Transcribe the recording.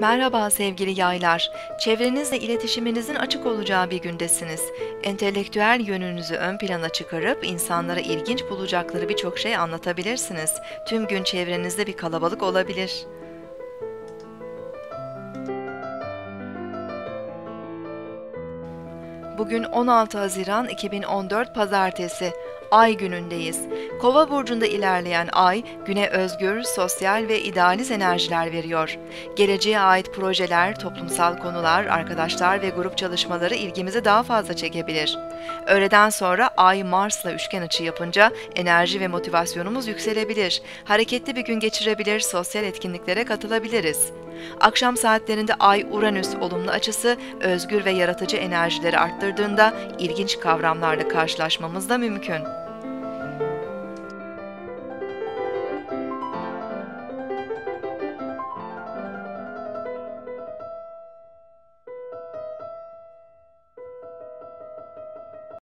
Merhaba sevgili yaylar. Çevrenizle iletişiminizin açık olacağı bir gündesiniz. Entelektüel yönünüzü ön plana çıkarıp insanlara ilginç bulacakları birçok şey anlatabilirsiniz. Tüm gün çevrenizde bir kalabalık olabilir. Bugün 16 Haziran 2014 Pazartesi. Ay günündeyiz. Kova burcunda ilerleyen ay güne özgür, sosyal ve idealist enerjiler veriyor. Geleceğe ait projeler, toplumsal konular, arkadaşlar ve grup çalışmaları ilgimizi daha fazla çekebilir. Öğleden sonra ay Mars'la üçgen açı yapınca enerji ve motivasyonumuz yükselebilir. Hareketli bir gün geçirebilir, sosyal etkinliklere katılabiliriz. Akşam saatlerinde Ay Uranüs olumlu açısı özgür ve yaratıcı enerjileri arttırdığında ilginç kavramlarla karşılaşmamız da mümkün.